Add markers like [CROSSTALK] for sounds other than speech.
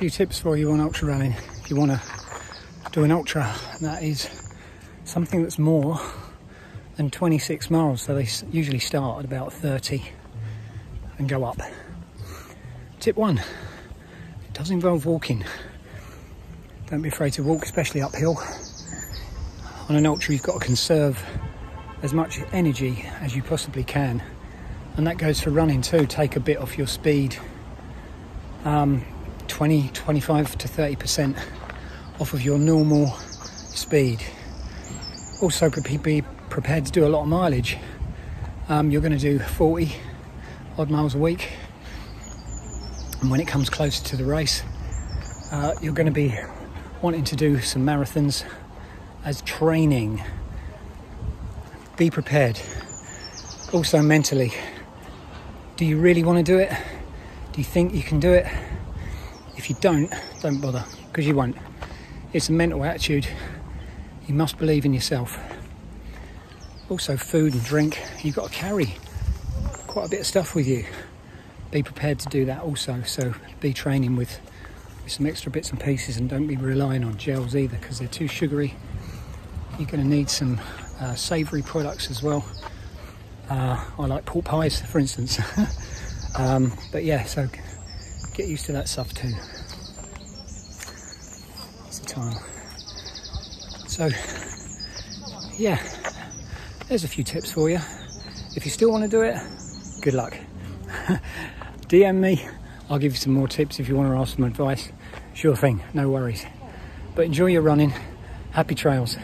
few tips for you on ultra running. If you want to do an ultra, that is something that's more than 26 miles. So they usually start at about 30 and go up. Tip one, it does involve walking. Don't be afraid to walk, especially uphill. On an ultra, you've got to conserve as much energy as you possibly can. And that goes for running too. Take a bit off your speed. Um, 20, 25 to 30% off of your normal speed. Also, be prepared to do a lot of mileage. Um, you're going to do 40 odd miles a week, and when it comes closer to the race, uh, you're going to be wanting to do some marathons as training. Be prepared. Also, mentally, do you really want to do it? Do you think you can do it? If you don't, don't bother because you won't. It's a mental attitude. You must believe in yourself. Also, food and drink, you've got to carry quite a bit of stuff with you. Be prepared to do that also. So, be training with, with some extra bits and pieces and don't be relying on gels either because they're too sugary. You're going to need some uh, savoury products as well. Uh, I like pork pies, for instance. [LAUGHS] um, but yeah, so get used to that stuff too. It's the time. So, yeah, there's a few tips for you. If you still want to do it, good luck. [LAUGHS] DM me, I'll give you some more tips if you want to ask some advice. Sure thing, no worries. But enjoy your running. Happy trails.